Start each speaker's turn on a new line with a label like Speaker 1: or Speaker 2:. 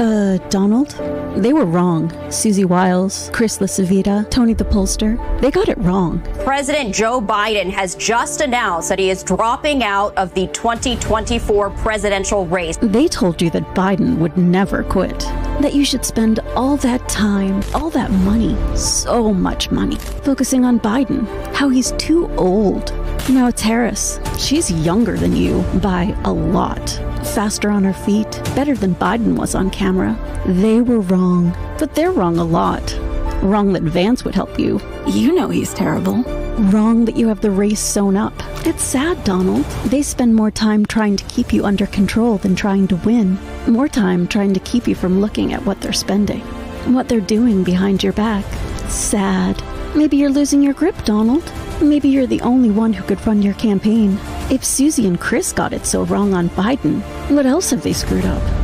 Speaker 1: Uh, Donald? They were wrong. Susie Wiles, Chris LaCivita, Tony the Pollster. They got it wrong.
Speaker 2: President Joe Biden has just announced that he is dropping out of the 2024 presidential race.
Speaker 1: They told you that Biden would never quit. That you should spend all that time, all that money, so much money, focusing on Biden. How he's too old. Now it's Harris. She's younger than you by a lot. Faster on her feet, better than Biden was on camera. They were wrong, but they're wrong a lot. Wrong that Vance would help you. You know he's terrible. Wrong that you have the race sewn up. It's sad, Donald. They spend more time trying to keep you under control than trying to win. More time trying to keep you from looking at what they're spending, what they're doing behind your back. Sad. Maybe you're losing your grip, Donald. Maybe you're the only one who could run your campaign. If Susie and Chris got it so wrong on Biden, what else have they screwed up?